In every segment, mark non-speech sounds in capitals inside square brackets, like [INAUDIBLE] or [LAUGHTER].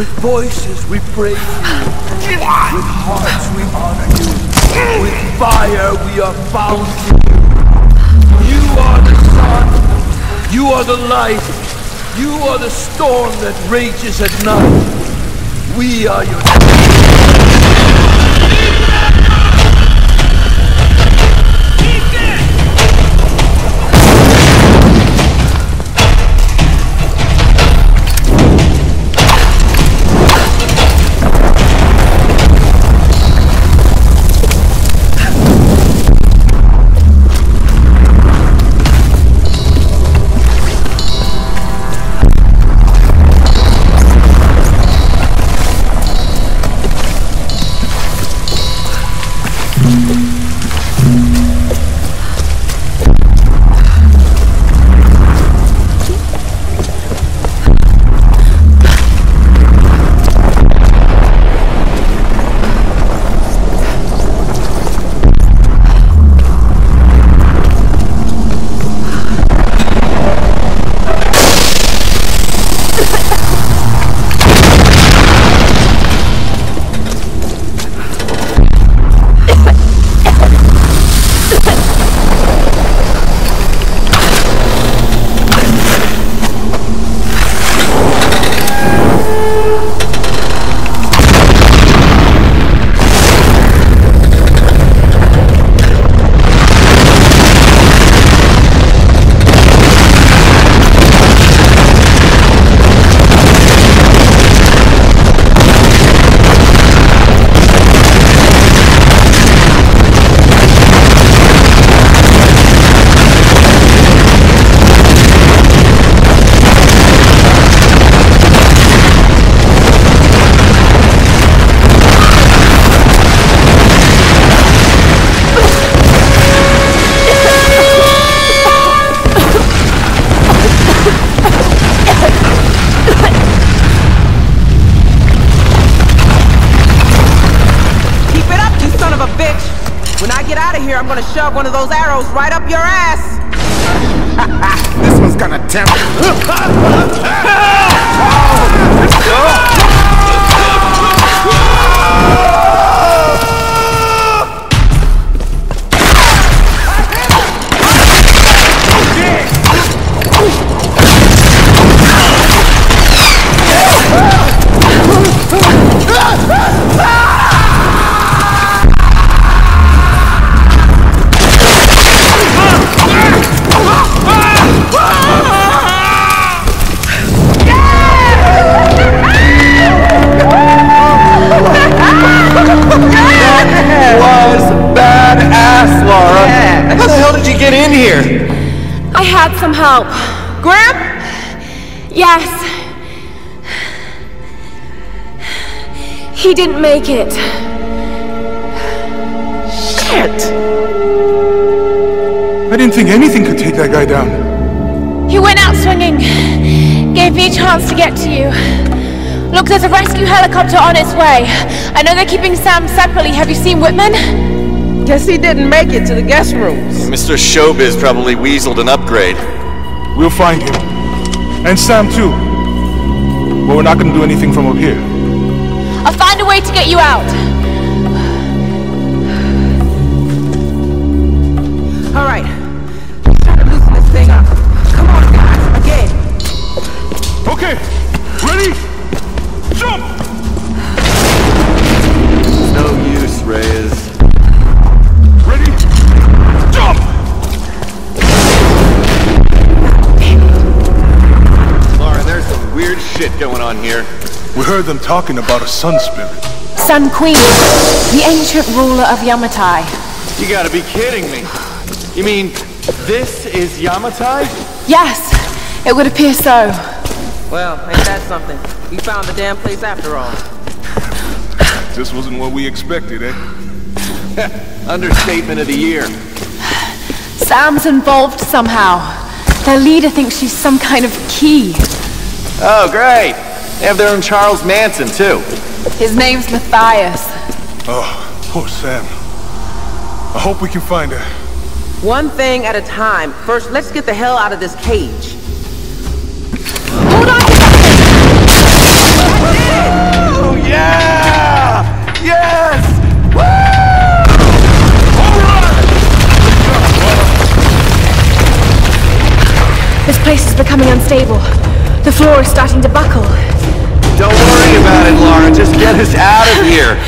With voices we praise you. With hearts we honor you. With fire we are bound to you. You are the sun. You are the light. You are the storm that rages at night. We are your... One of those arrows right up your ass! [LAUGHS] This one's gonna tempt. [LAUGHS] He didn't make it. Shit! I didn't think anything could take that guy down. He went out swinging. Gave me a chance to get to you. Look, there's a rescue helicopter on its way. I know they're keeping Sam separately. Have you seen Whitman? Guess he didn't make it to the guest rooms. Mr. Showbiz probably weaseled an upgrade. We'll find him. And Sam too. But we're not gonna do anything from up here. I'll find a way to get you out. All right. Try to loosen this thing up. Come on, guys. Again. Okay, ready? Jump! No use, Reyes. Ready? Jump! Lara, there's some weird shit going on here. We heard them talking about a sun spirit. Sun Queen, the ancient ruler of Yamatai. You gotta be kidding me. You mean this is Yamatai? Yes, it would appear so. Well, ain't that something? We found the damn place after all. This wasn't what we expected, eh? [LAUGHS] Understatement of the year. Sam's involved somehow. Their leader thinks she's some kind of key. Oh, great. They have their own Charles Manson, too. His name's Mathias. Oh, poor Sam. I hope we can find her. One thing at a time. First, let's get the hell out of this cage. Hold on Oh, yeah! Yes! This place is becoming unstable. The floor is starting to buckle. Don't worry about it, Lara. Just get us out of here.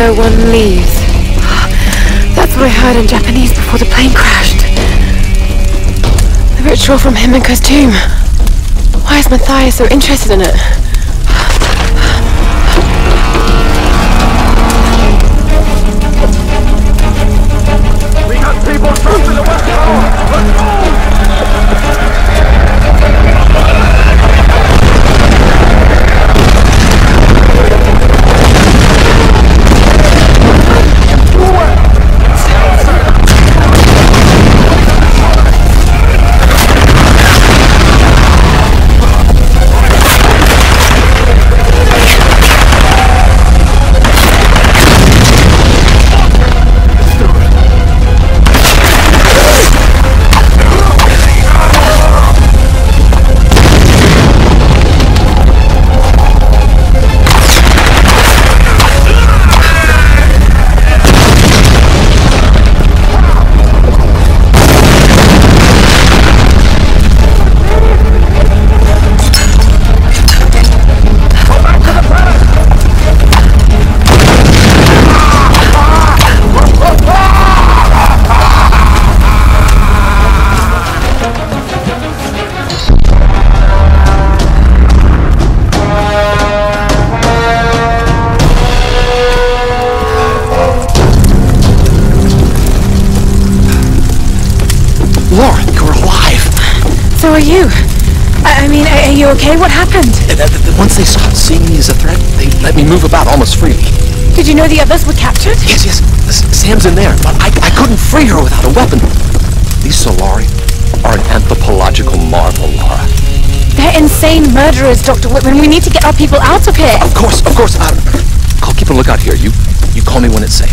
No one leaves. That's what I heard in Japanese before the plane crashed. The ritual from Himiko's tomb. Why is Mathias so interested in it? So are you. I, I mean, are, are you okay? What happened? And, uh, th- th- once they stopped seeing me as a threat, they let me move about almost freely. Did you know the others were captured? Yes, yes, S- Sam's in there, but I, I couldn't free her without a weapon. These Solarii are an anthropological marvel, Lara. They're insane murderers, Dr. Whitman. We need to get our people out of here. Of course, of course. Uh, I'll keep a lookout here. You, you call me when it's safe.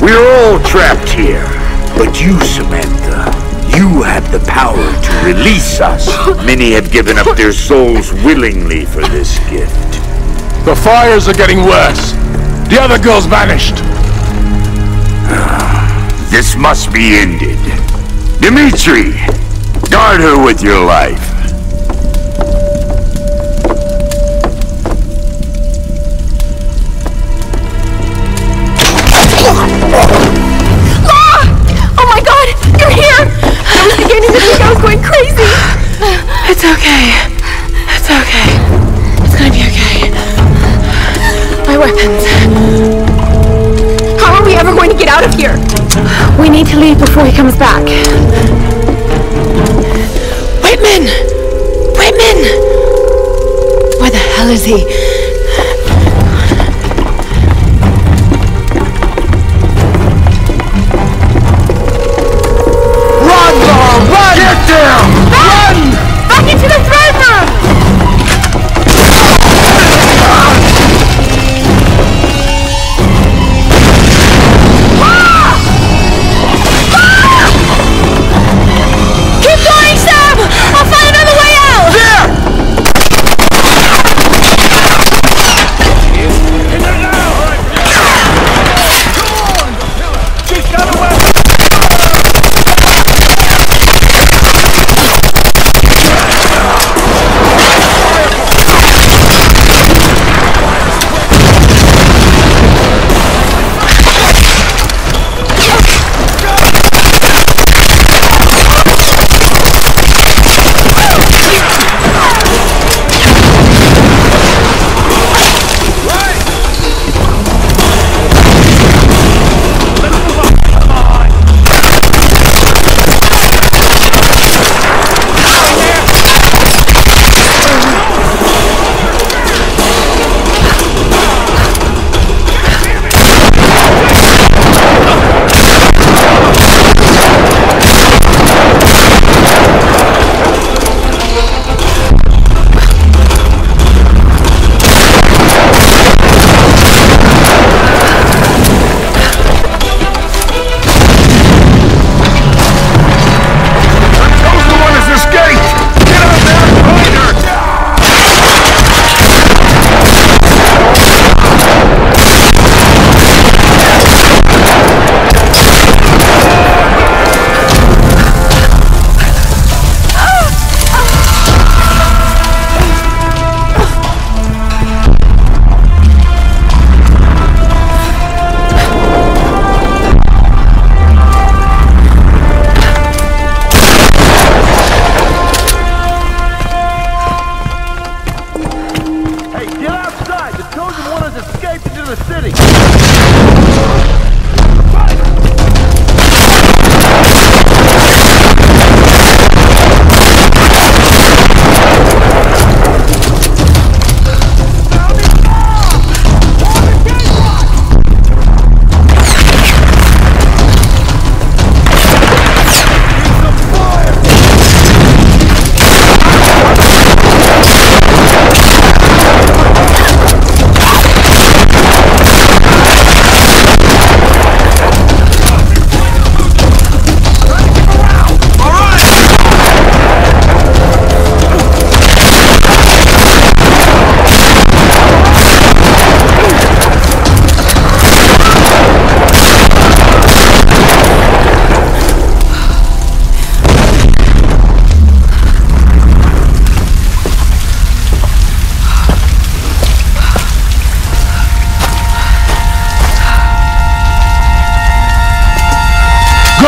We're all trapped here. But you, Samantha, you have the power to release us. [LAUGHS] Many have given up their souls willingly for this gift. The fires are getting worse. The other girl's vanished. [SIGHS] This must be ended. Dimitri, guard her with your life. Need to leave before he comes back. Whitman! Whitman! Where the hell is he?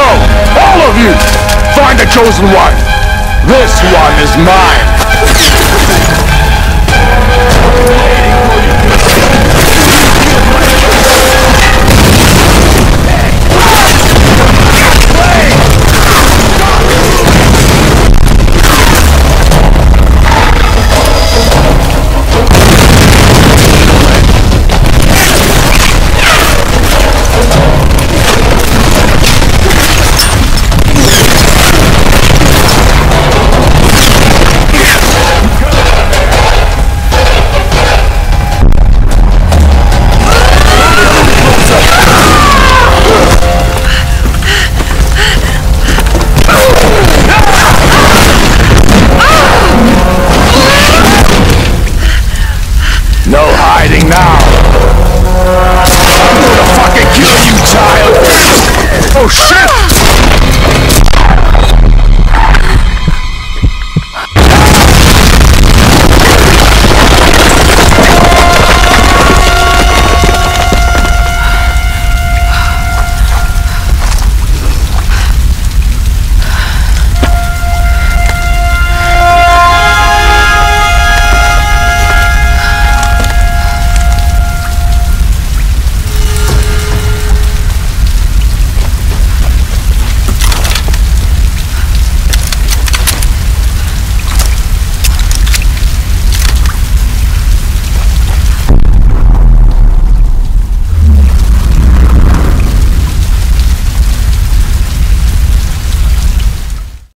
Go, all of you! Find the chosen one! This one is mine!